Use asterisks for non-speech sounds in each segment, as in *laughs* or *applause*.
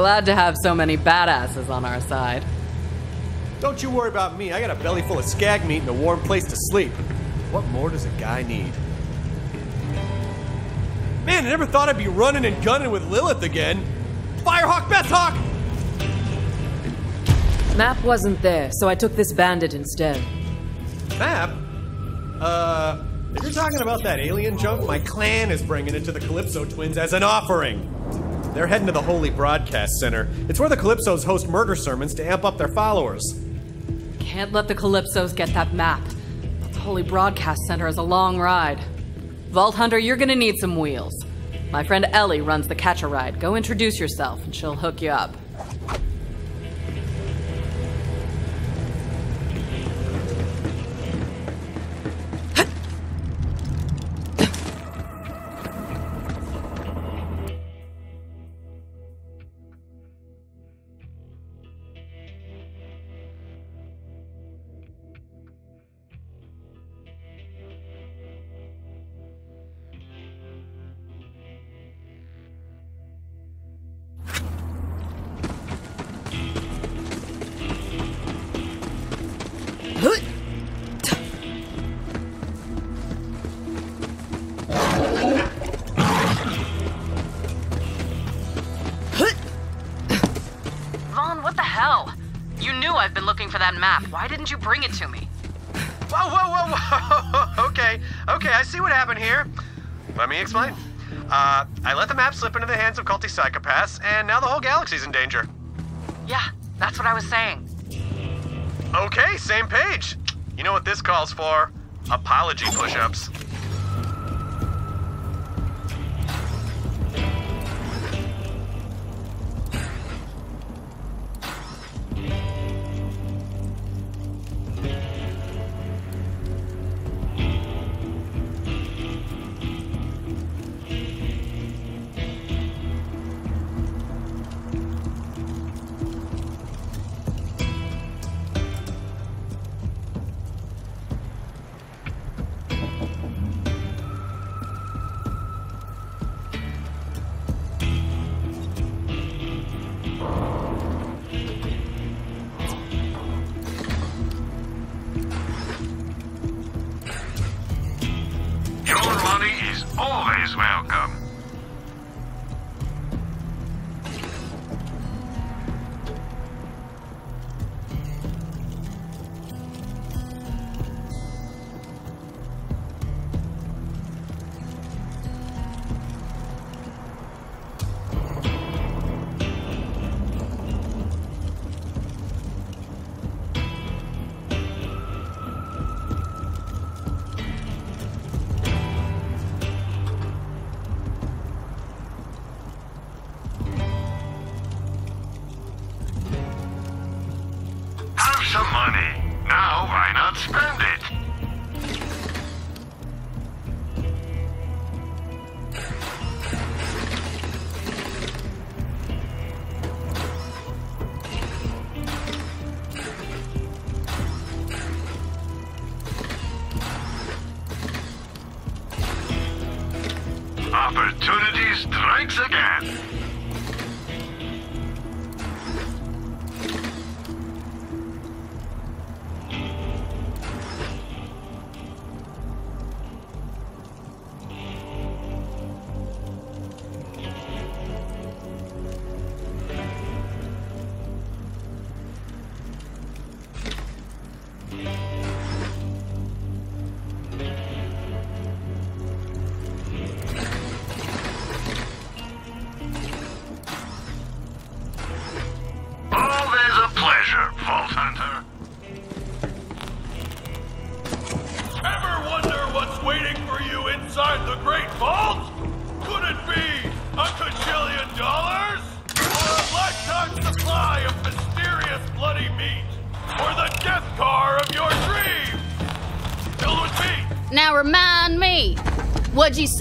Glad to have so many badasses on our side. Don't you worry about me. I got a belly full of skag meat and a warm place to sleep. What more does a guy need? Man, I never thought I'd be running and gunning with Lilith again. Firehawk, Bethhawk! Map wasn't there, so I took this bandit instead. Map? Uh, if you're talking about that alien junk, my clan is bringing it to the Calypso twins as an offering. They're heading to the Holy Broadcast Center. It's where the Calypsos host murder sermons to amp up their followers. Can't let the Calypsos get that map. The Holy Broadcast Center is a long ride. Vault Hunter, you're gonna need some wheels. My friend Ellie runs the catch a ride. Go introduce yourself and she'll hook you up. Didn't you bring it to me? Whoa, whoa, whoa, whoa! *laughs* okay, okay, I see what happened here. Let me explain. Uh, I let the map slip into the hands of culty psychopaths, and now the whole galaxy's in danger. Yeah, that's what I was saying. Okay, same page. You know what this calls for? Apology push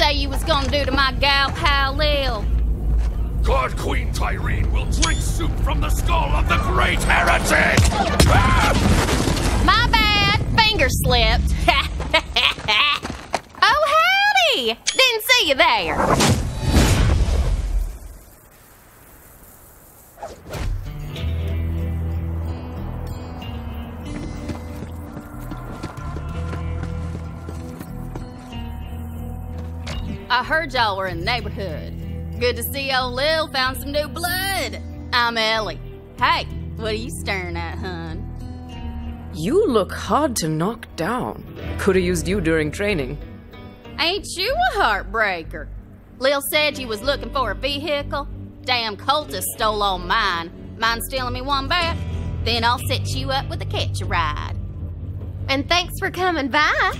say you was gonna do to my gal pal Lil? God Queen Tyreen will drink soup from the skull of the great heretic! *laughs* My bad, finger slipped. *laughs* oh, howdy! Didn't see you there. Heard y'all were in the neighborhood. Good to see old Lil found some new blood. I'm Ellie. Hey, what are you staring at, hun? You look hard to knock down. Could have used you during training. Ain't you a heartbreaker? Lil said you was looking for a vehicle. Damn cultist stole all mine. Mind stealing me one back? Then I'll set you up with a catch a ride. And thanks for coming by.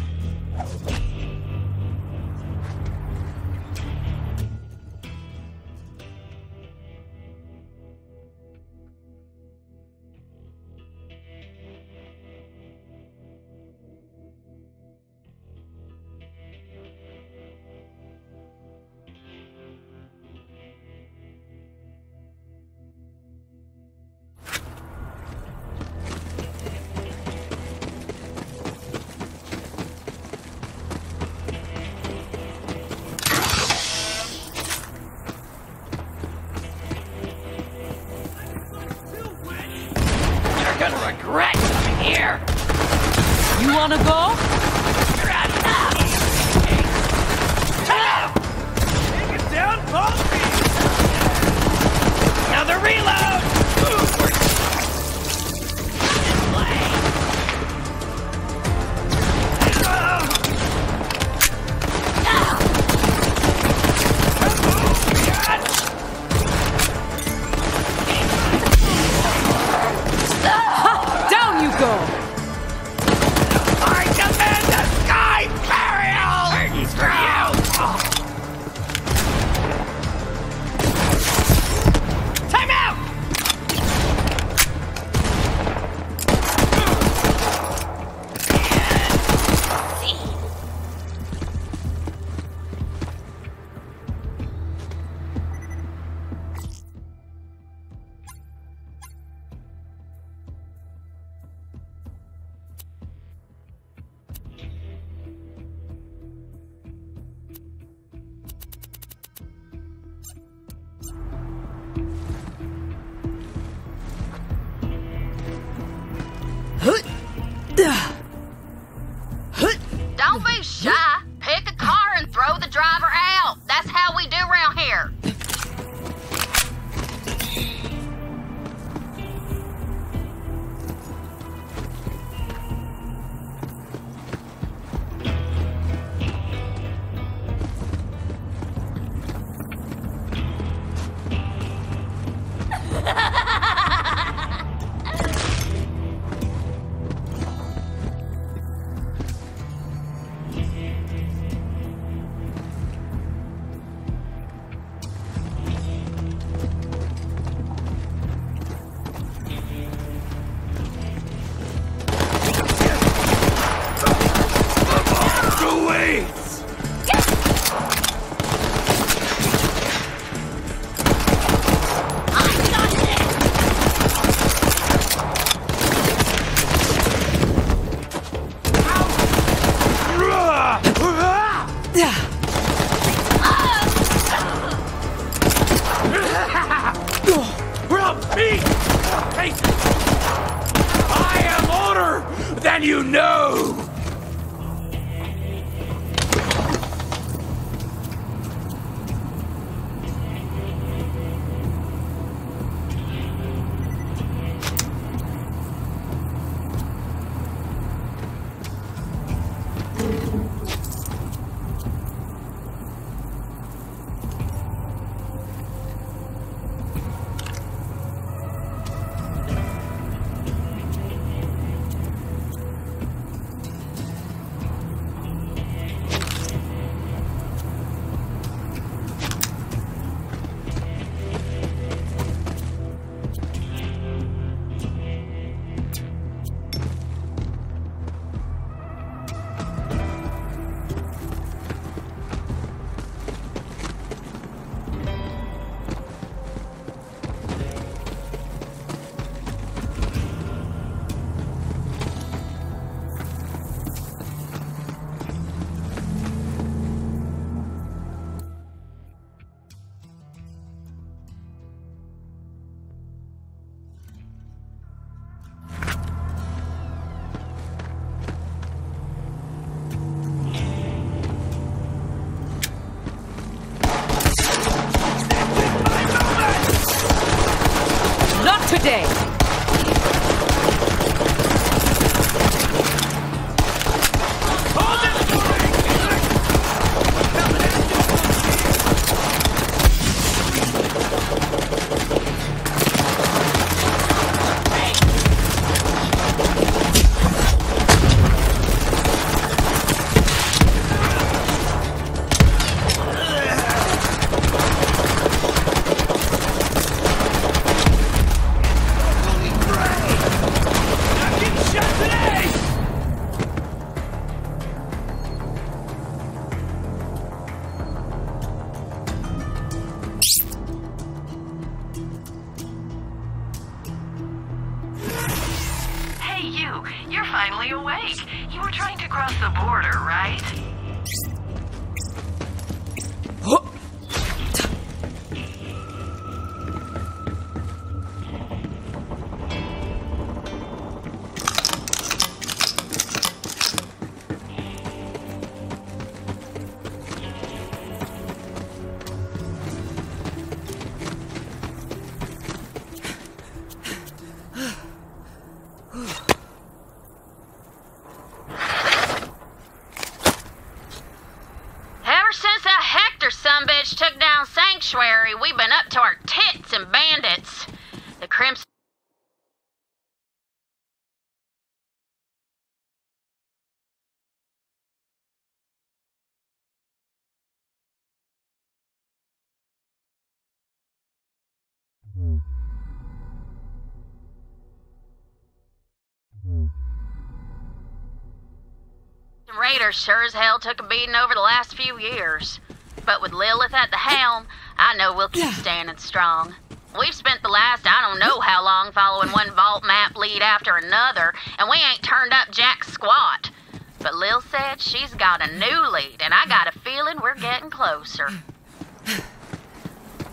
Raiders sure as hell took a beating over the last few years. But with Lilith at the helm, I know we'll keep standing strong. We've spent the last I don't know how long following one vault map lead after another, and we ain't turned up jack squat. But Lil said she's got a new lead, and I got a feeling we're getting closer.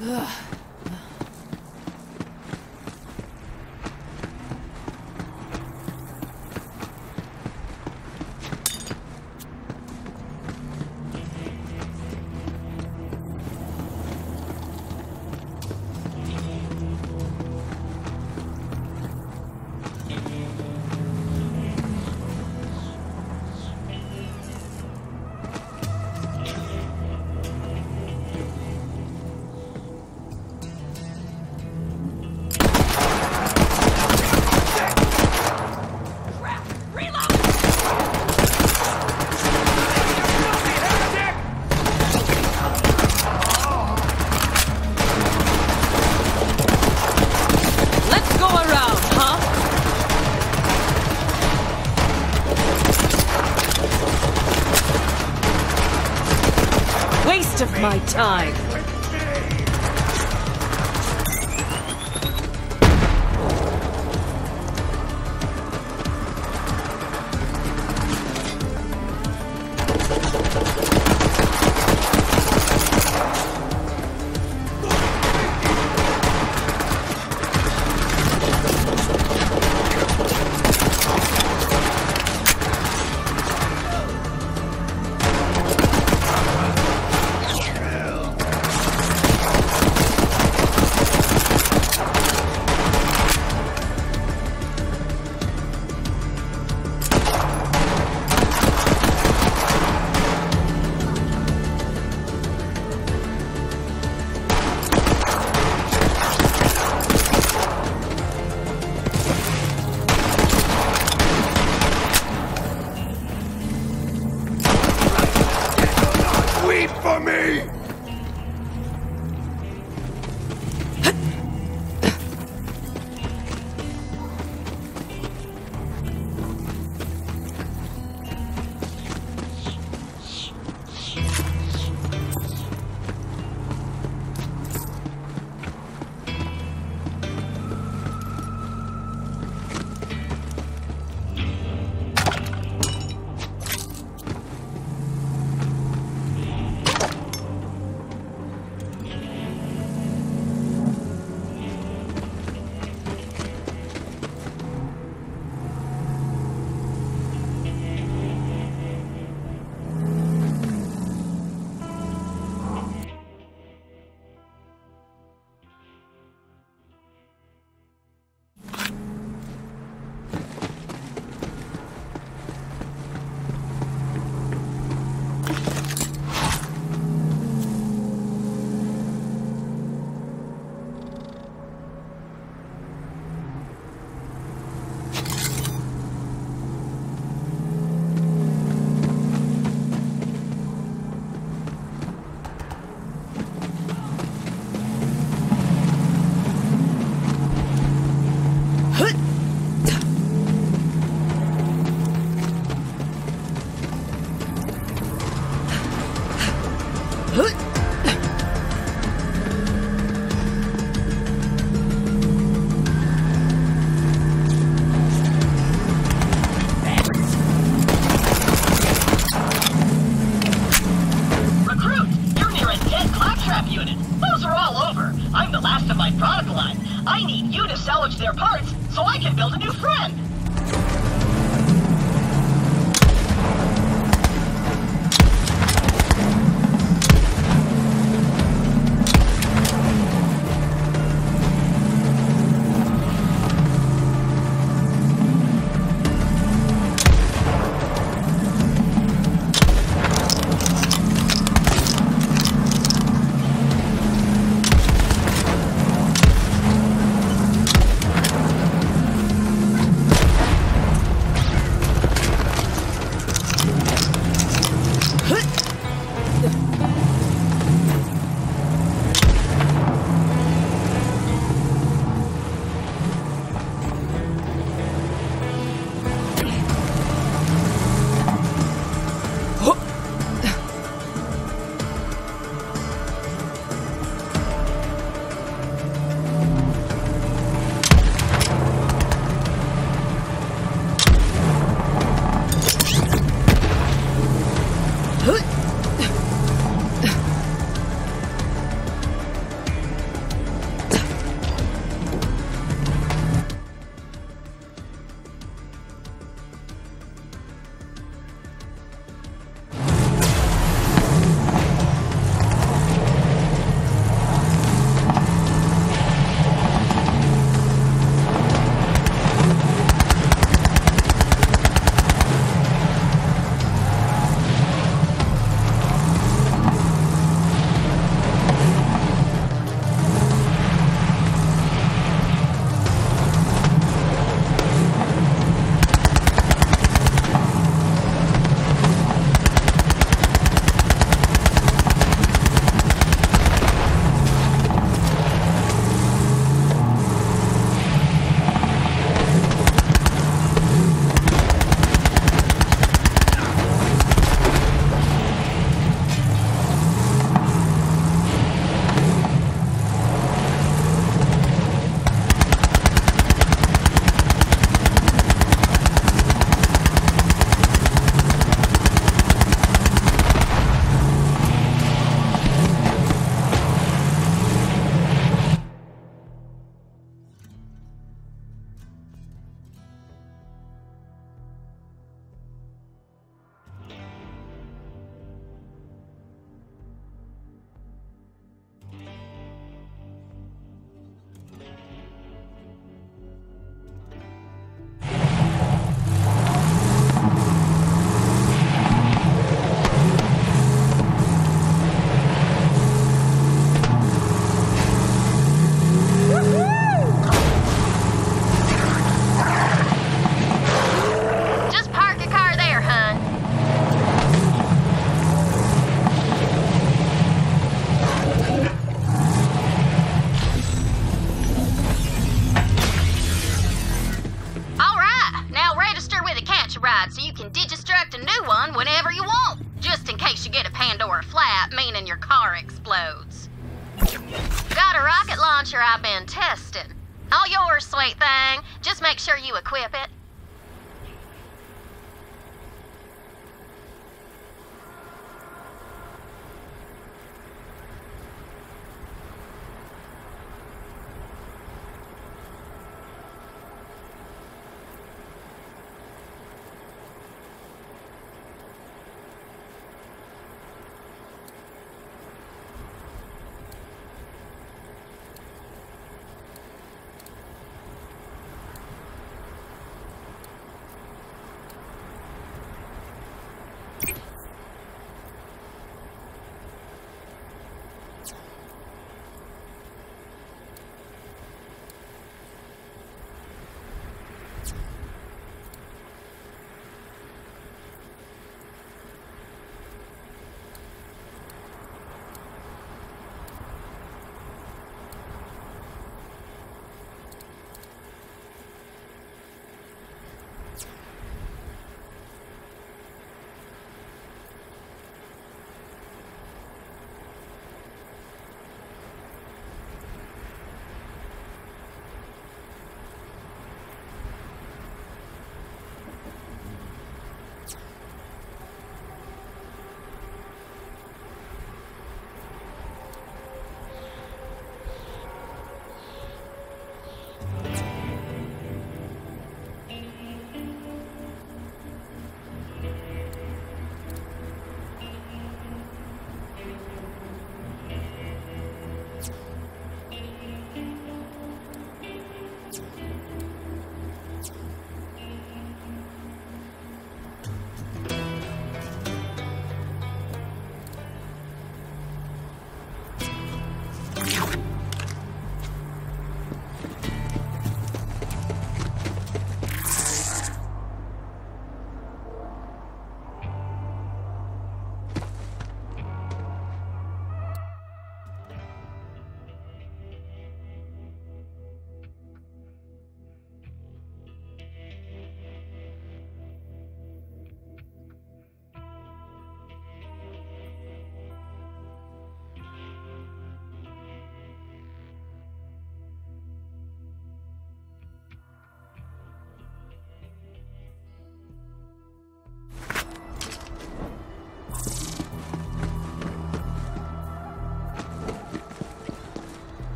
*sighs*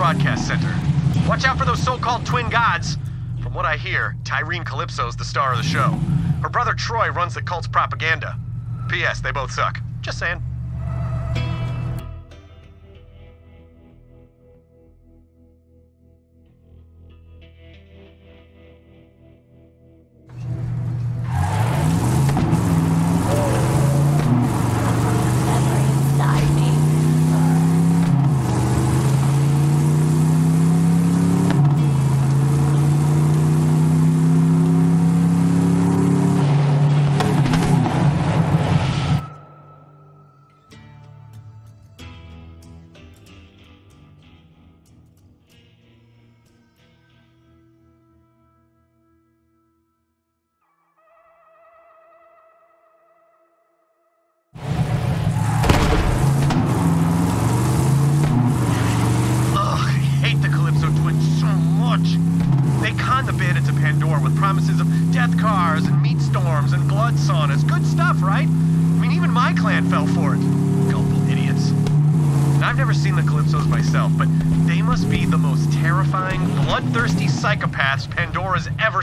broadcast center. Watch out for those so-called twin gods. From what I hear, Tyreen Calypso is the star of the show. Her brother Troy runs the cult's propaganda. P.S. They both suck. Just saying.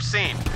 scene.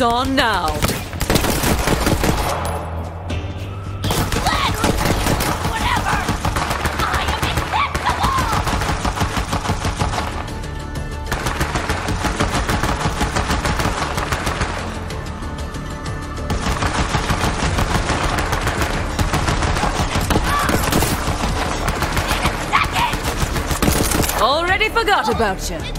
It's on now. Already forgot about you.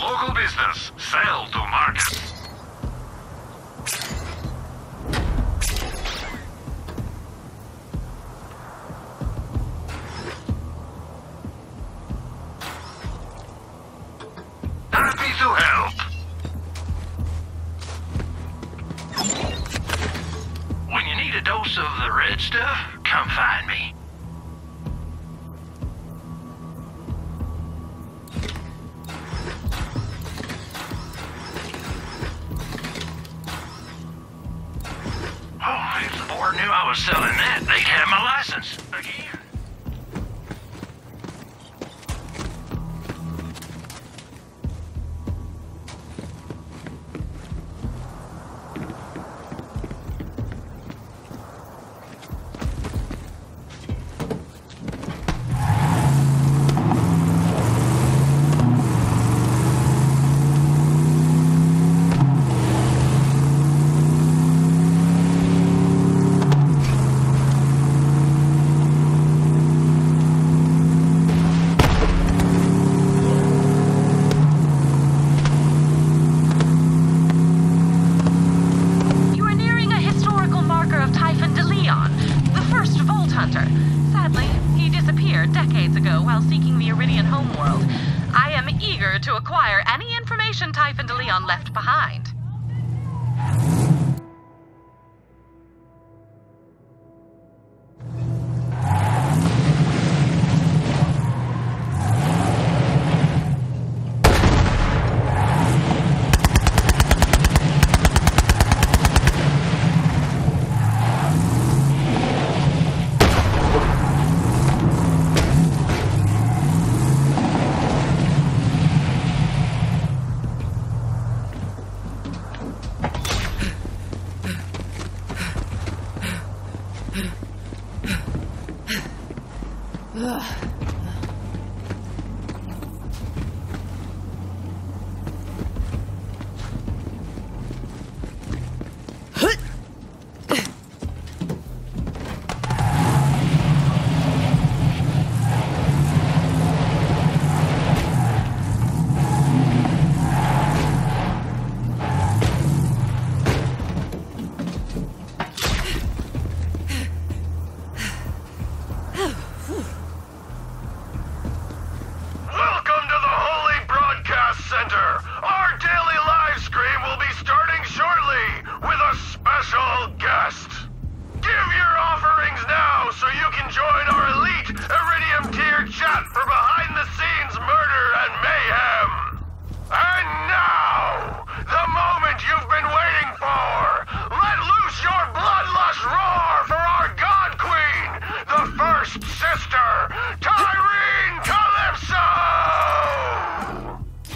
Local business. Sell to market. Calypso!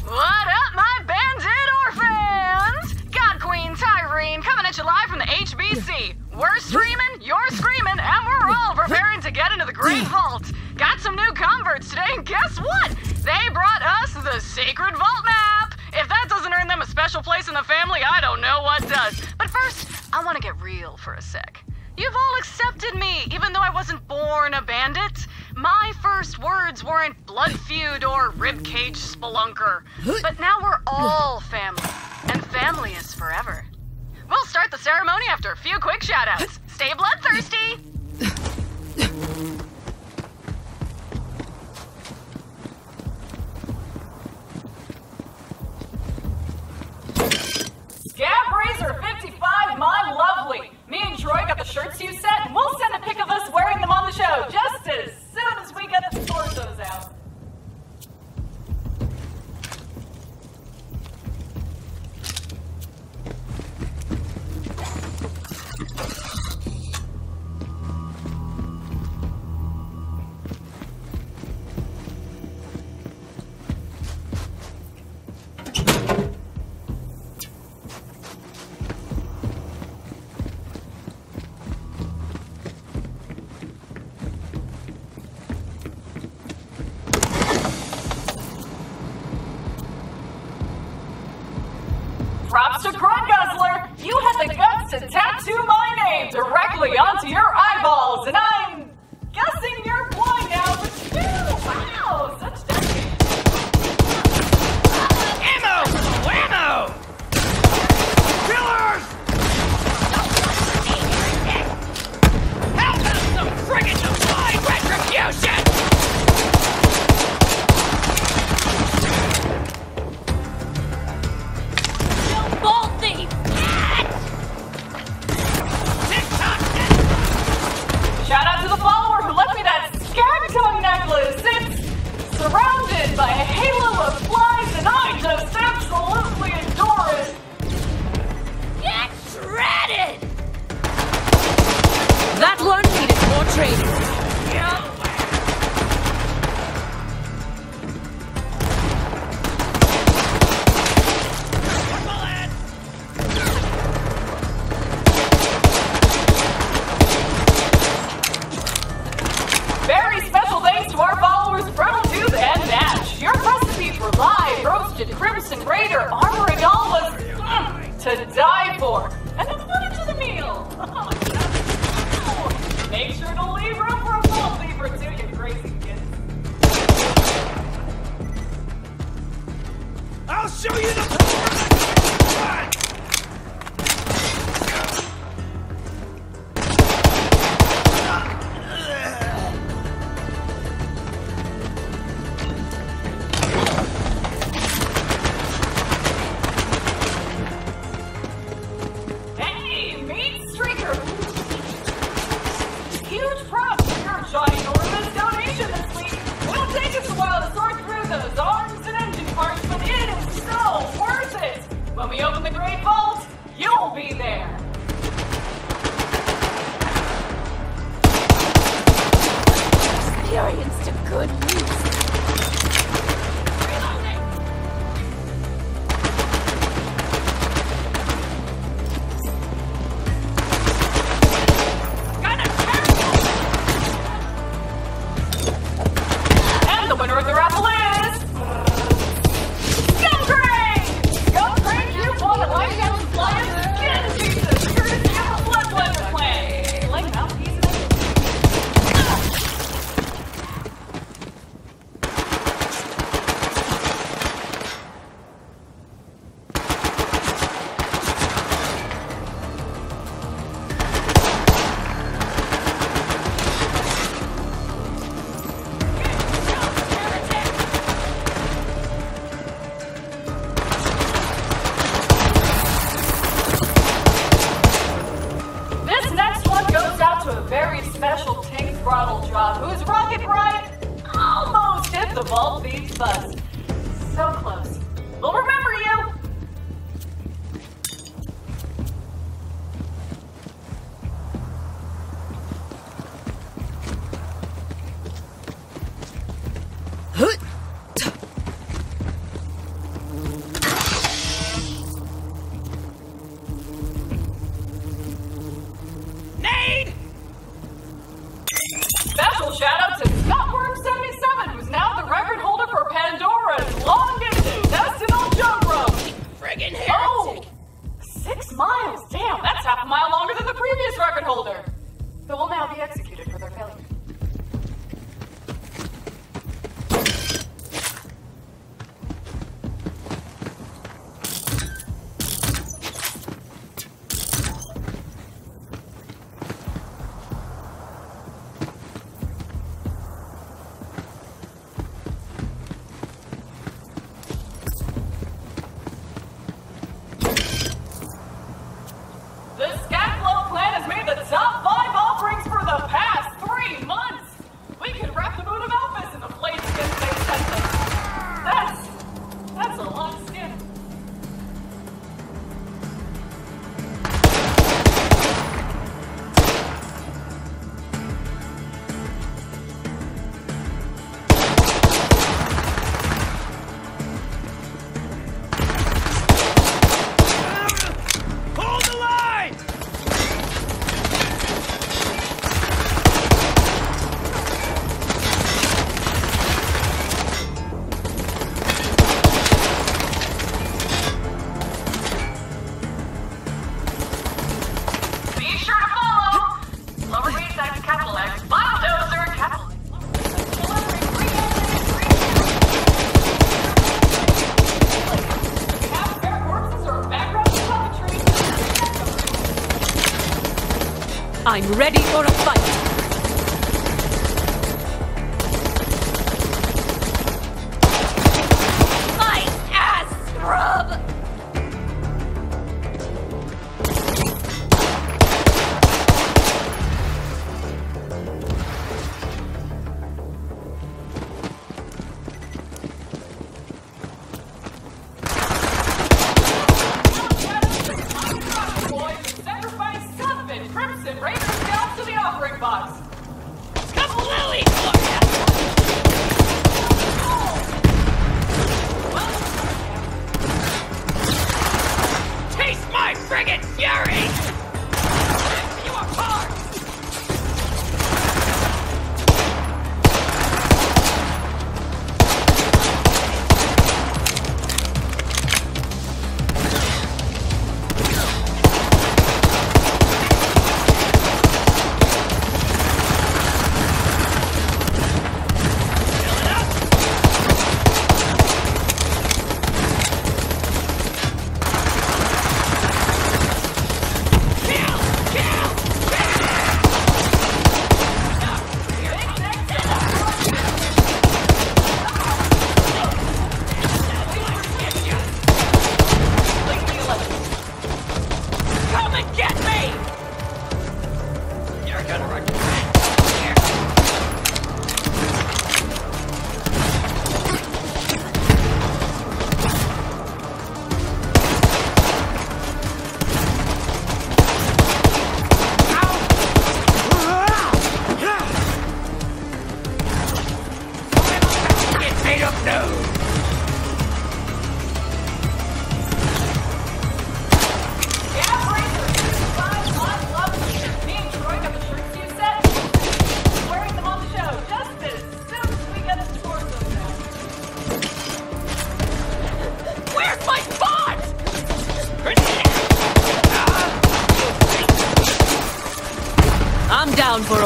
What up, my bandit orphans? God Queen Tyreen coming at you live from the HBC. We're streaming, you're screaming, and we're all preparing to get into the Great Vault. Got some new converts today, and guess what? They brought us the Sacred Vault map. If that doesn't earn them a special place in the family, I don't know what does. But first, I want to get real for a sec. You've all accepted me, even though I wasn't born a bandit. My first words weren't blood feud or ribcage spelunker. But now we're all family, and family is forever. We'll start the ceremony after a few quick shoutouts. Stay bloodthirsty!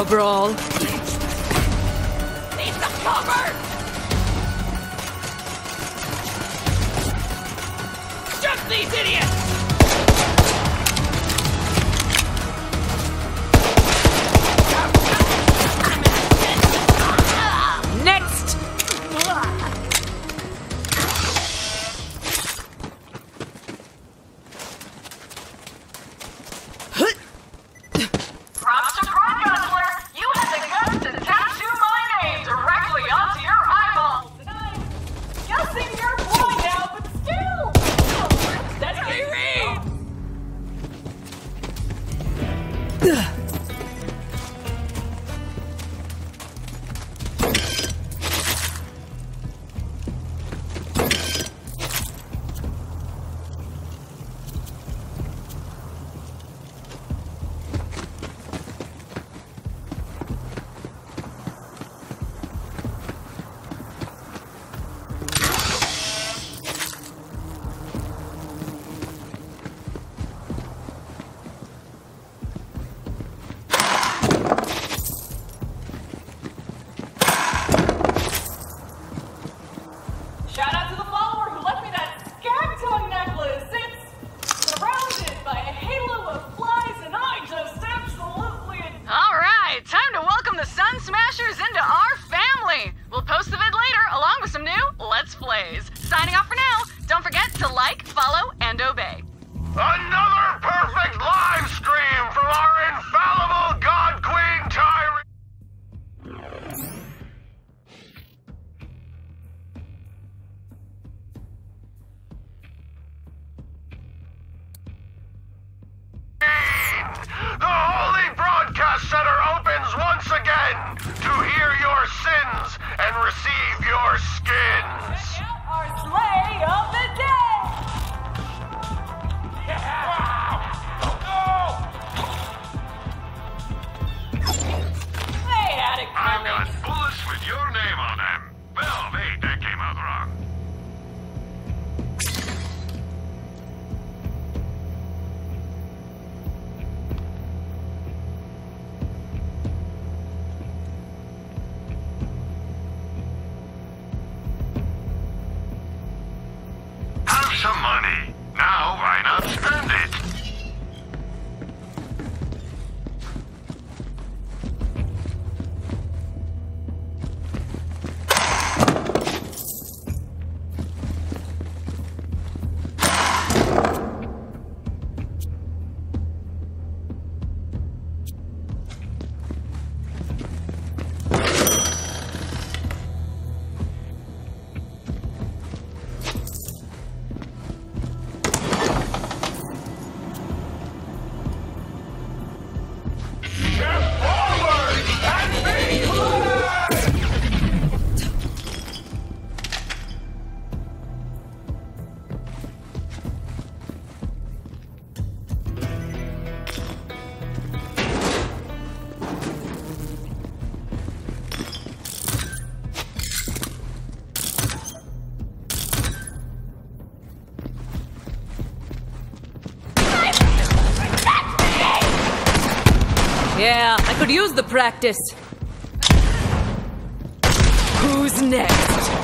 Brawl. Use the practice. Who's next?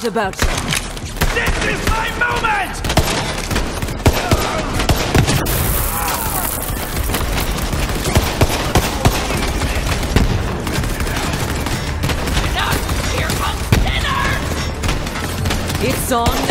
What about you? This is my moment! Enough, here comes dinner! It's on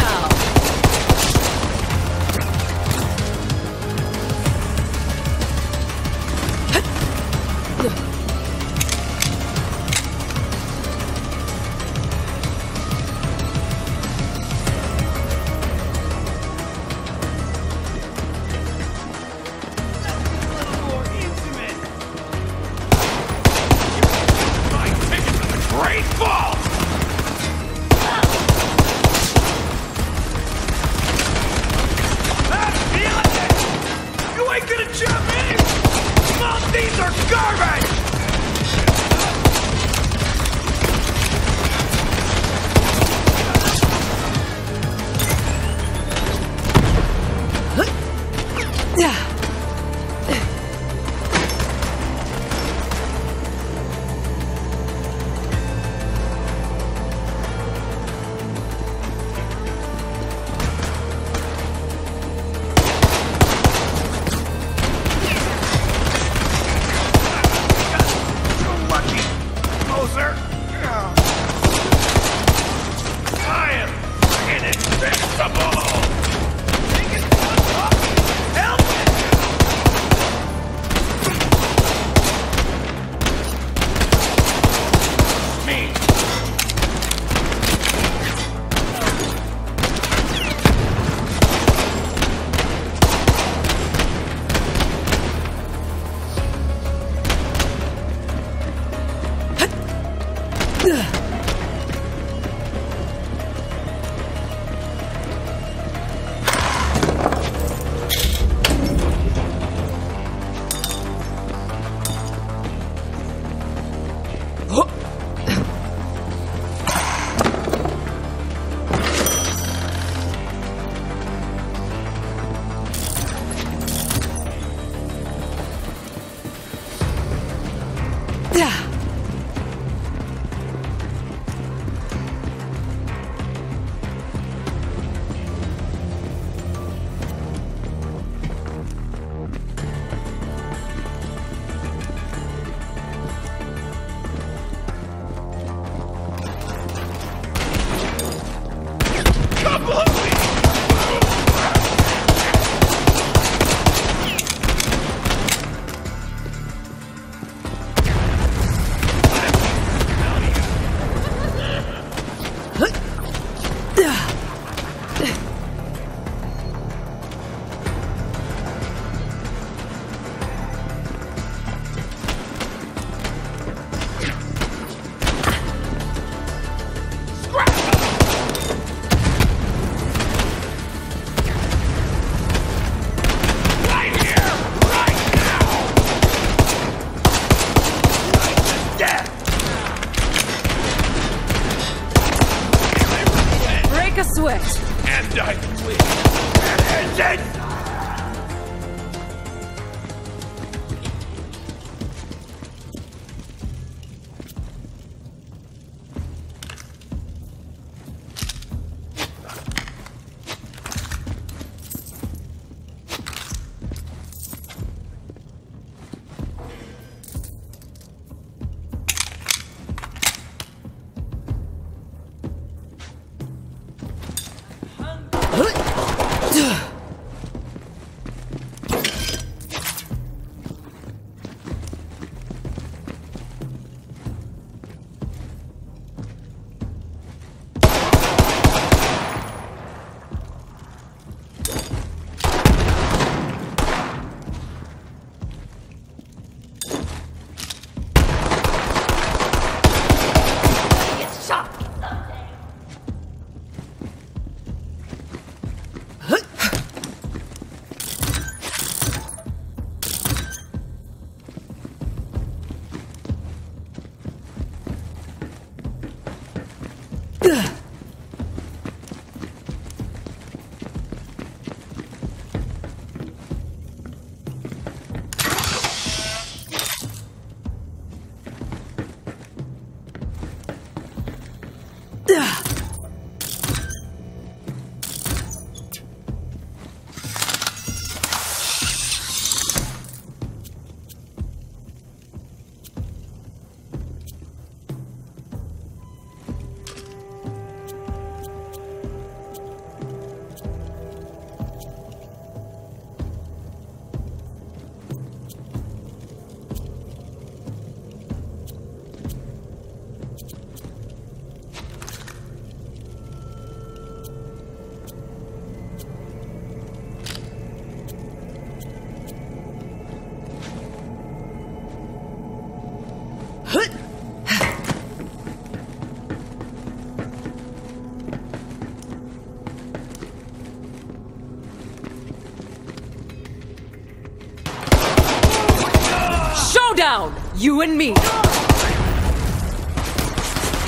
You and me.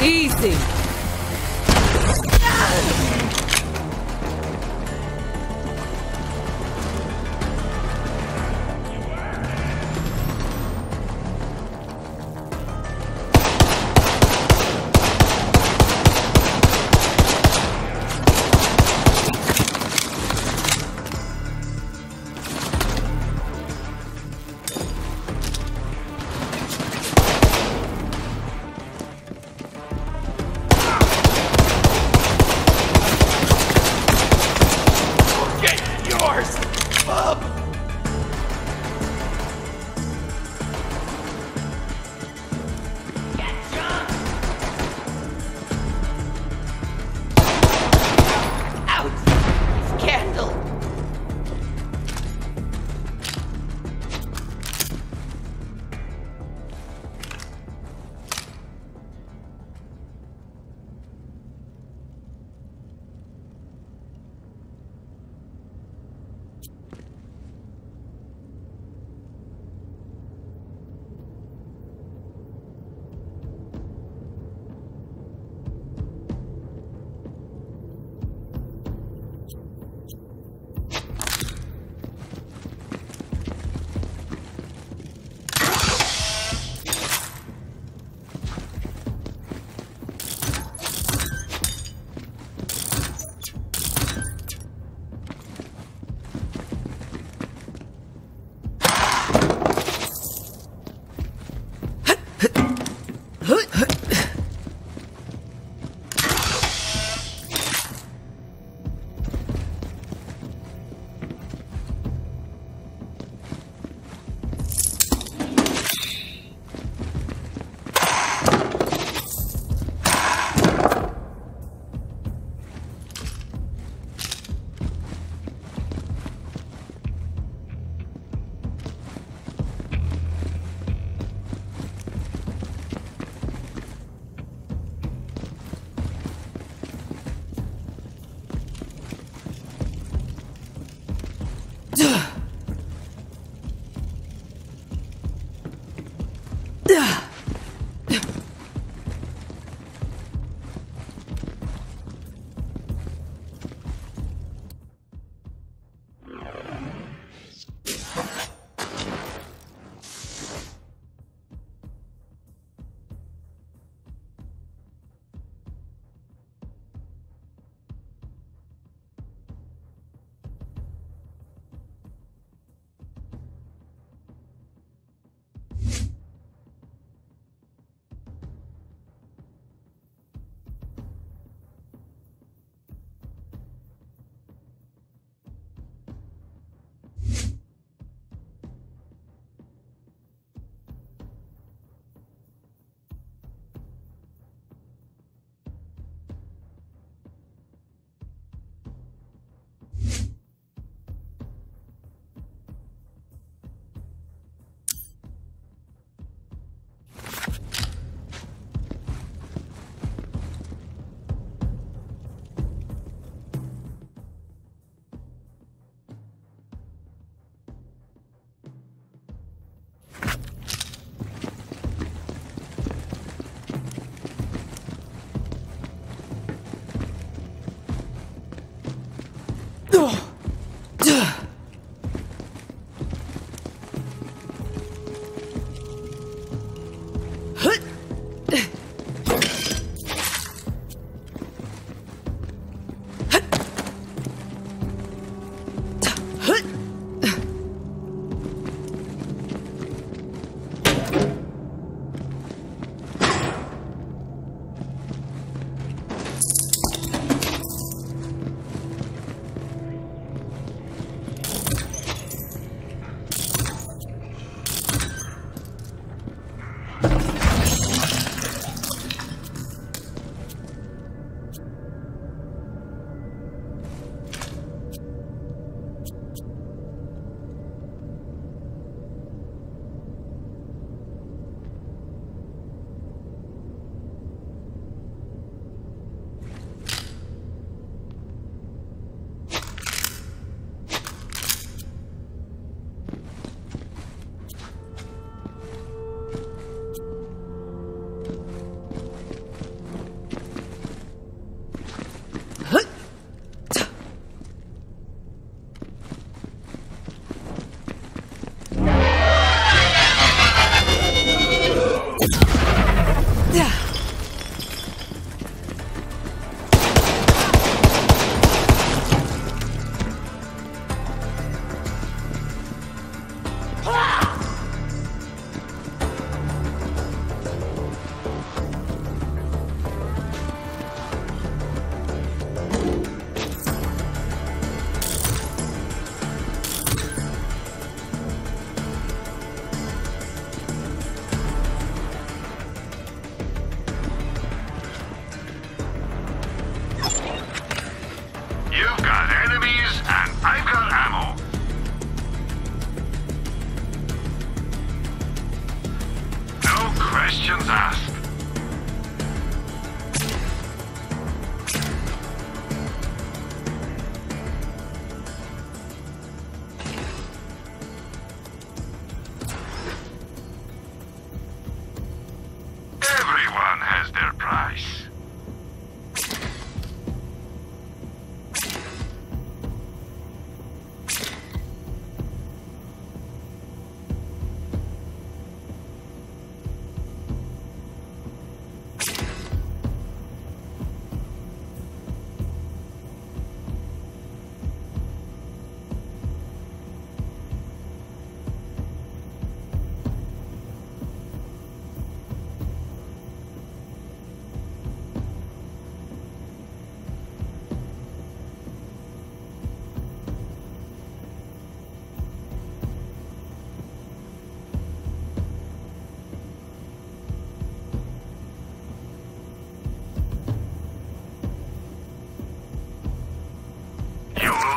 Easy.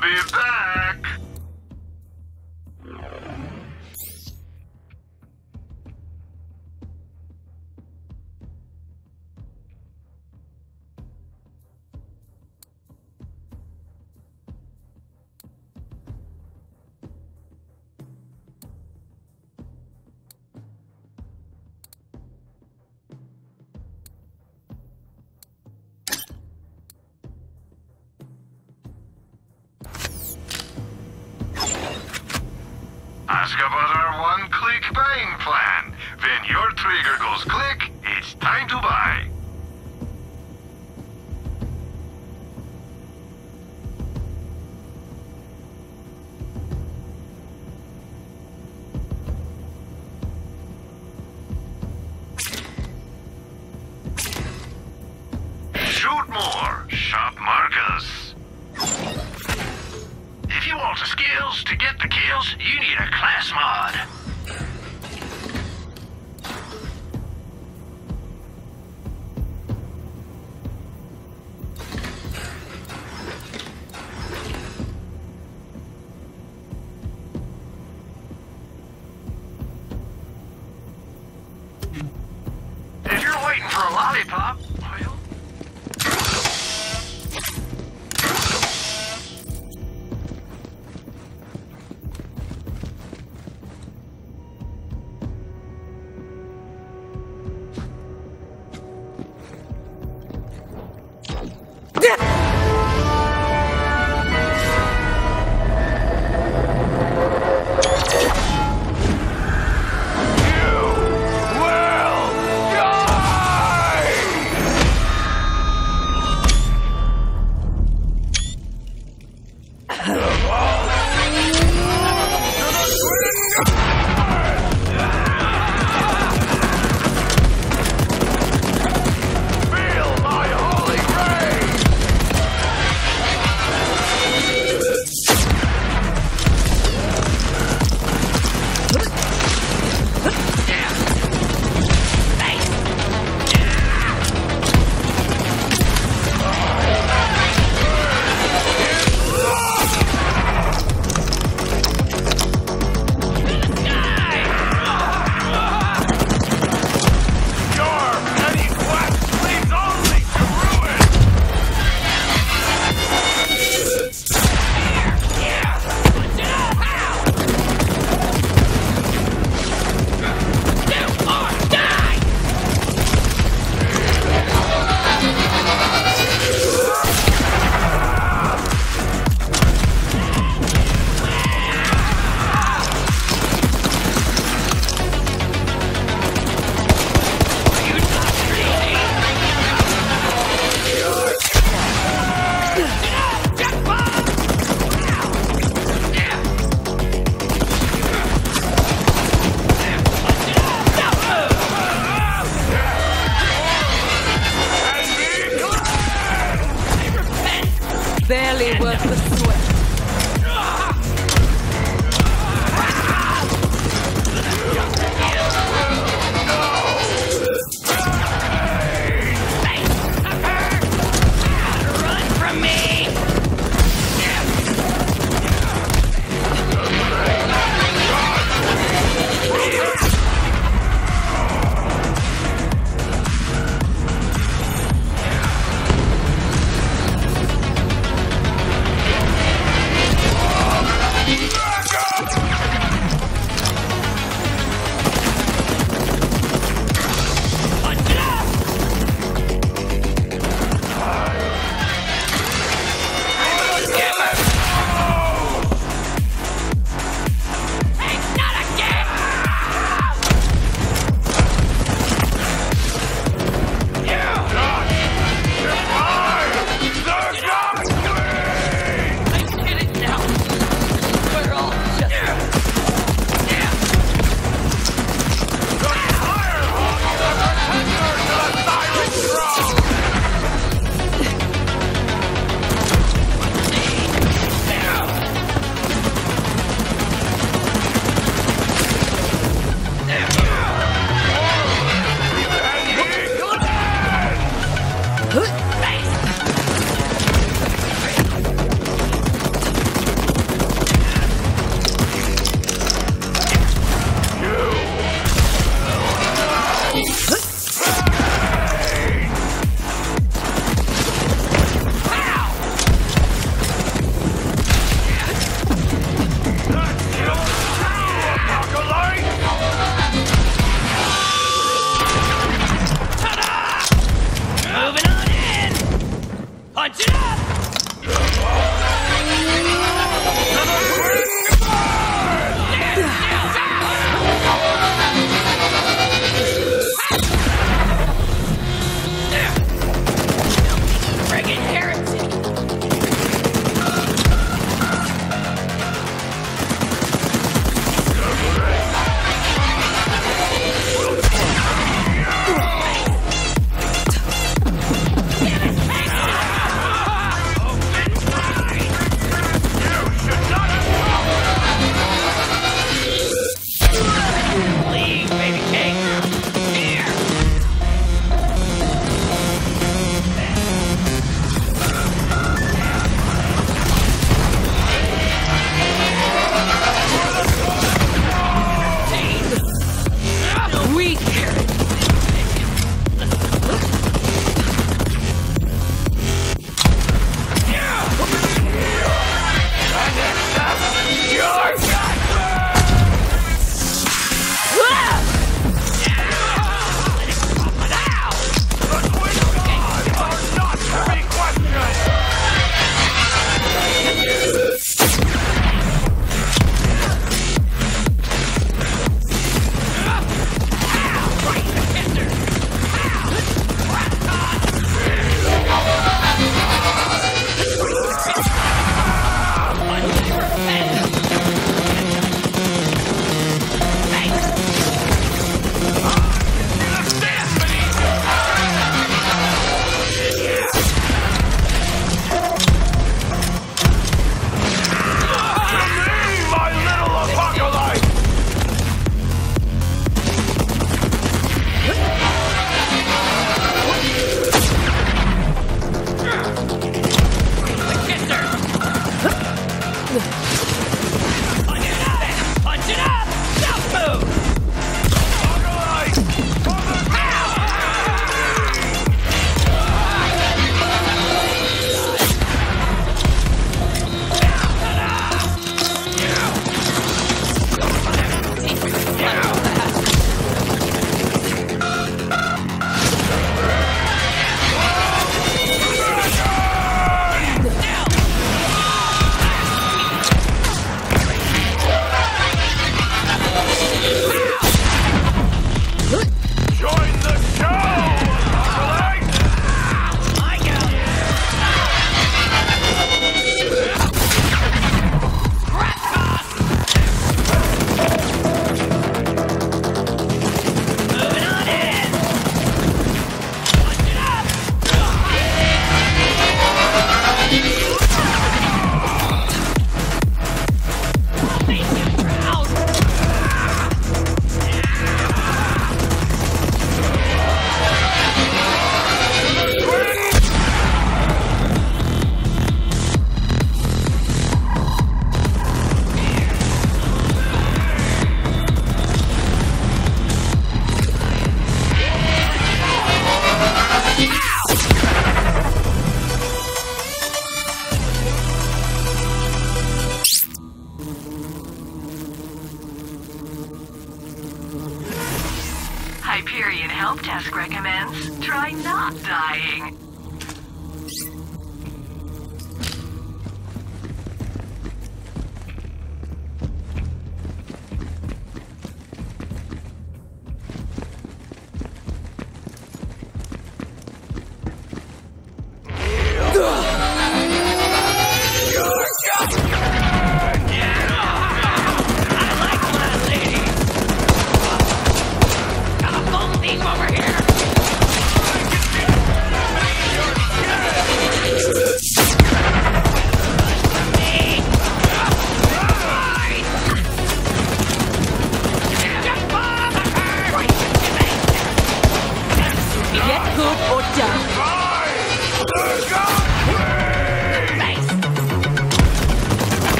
be back. When your trigger goes click, it's time to buy.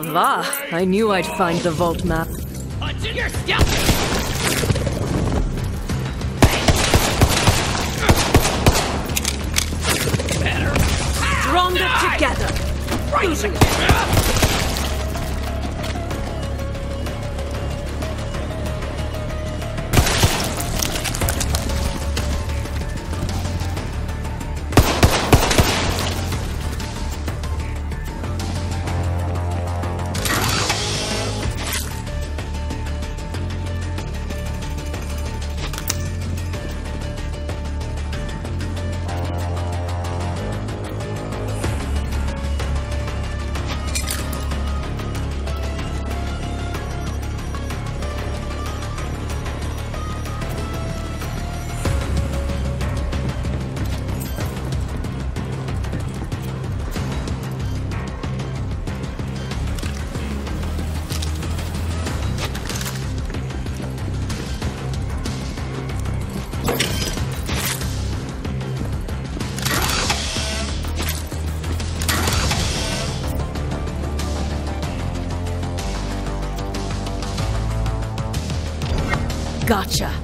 Va. I knew I'd find the vault map. Gotcha.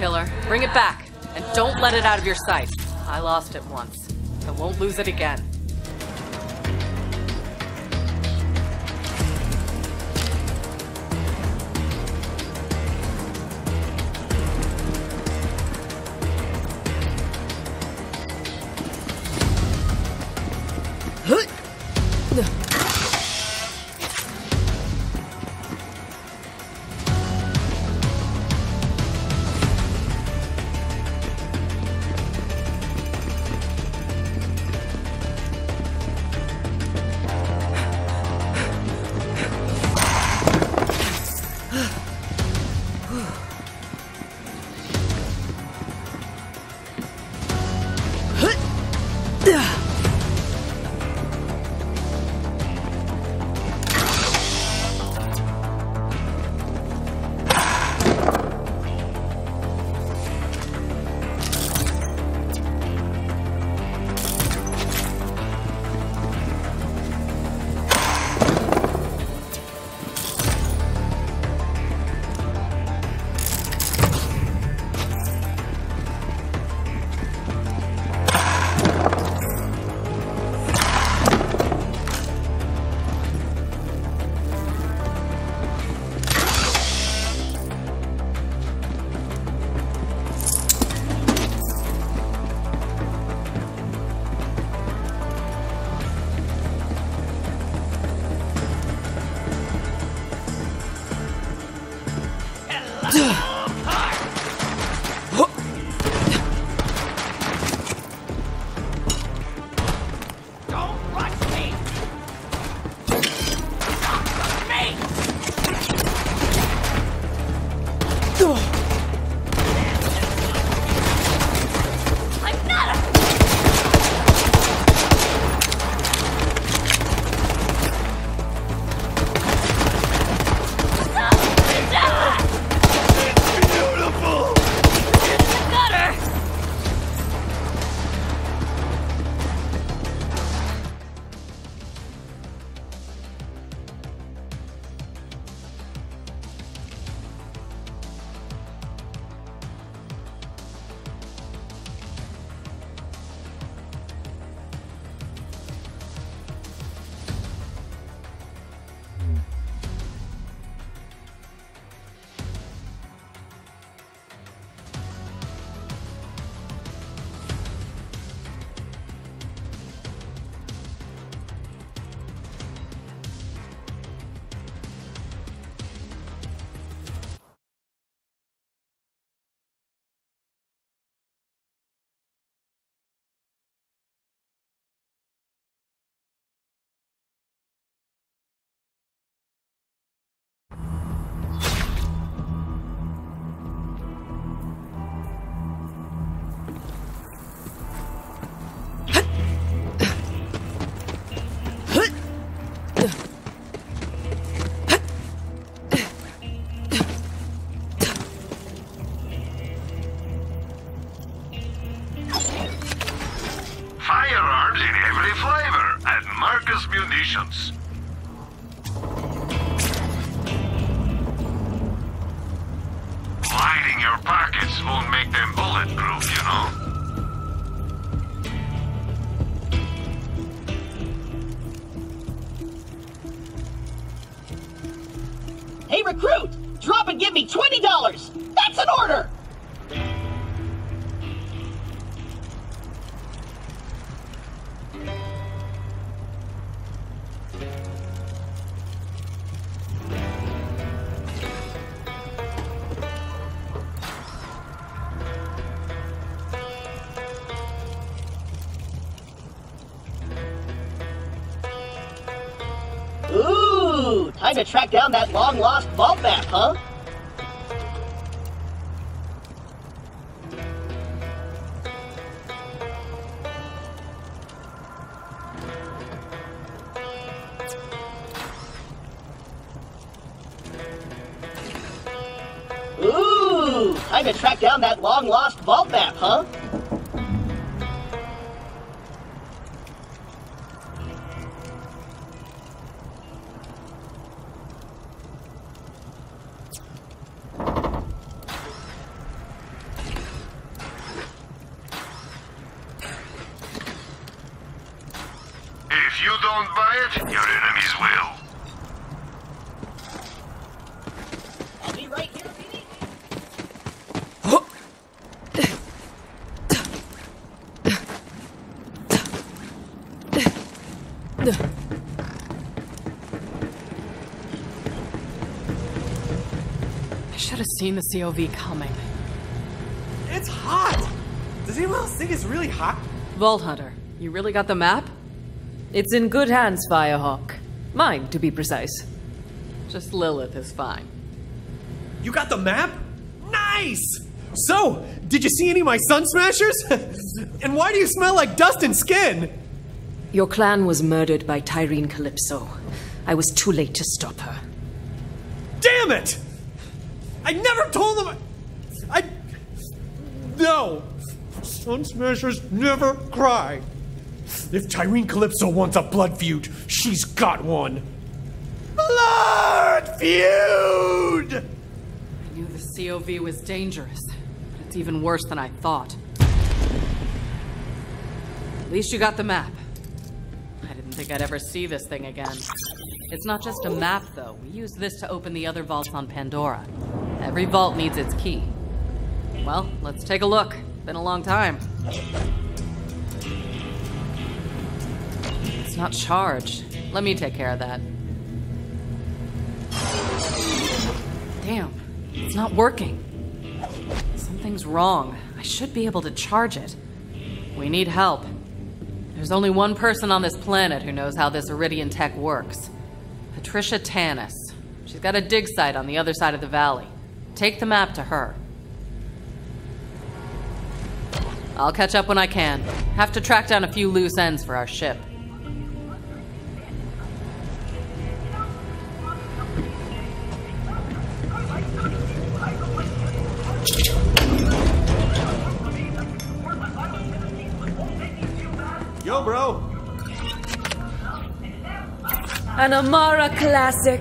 killer. Bring it back, and don't let it out of your sight. I lost it once. I won't lose it again. Down that long lost vault map, huh? Ooh, time to track down that long lost vault map, huh? Seen the COV coming. It's hot! Does anyone else think it's really hot? Vault Hunter, you really got the map? It's in good hands, Firehawk. Mine, to be precise. Just Lilith is fine. You got the map? Nice! So, did you see any of my sun smashers? *laughs* and why do you smell like dust and skin? Your clan was murdered by Tyreen Calypso. I was too late to stop her. Damn it! Sun smashers never cry. If Tyreen Calypso wants a blood feud, she's got one. Blood feud! I knew the COV was dangerous, but it's even worse than I thought. At least you got the map. I didn't think I'd ever see this thing again. It's not just a map, though. We use this to open the other vaults on Pandora. Every vault needs its key. Well, let's take a look. Been a long time. It's not charged. Let me take care of that. Damn, it's not working. Something's wrong. I should be able to charge it. We need help. There's only one person on this planet who knows how this Eridian tech works Patricia Tannis. She's got a dig site on the other side of the valley. Take the map to her. I'll catch up when I can. Have to track down a few loose ends for our ship. Yo, bro. An Amara classic.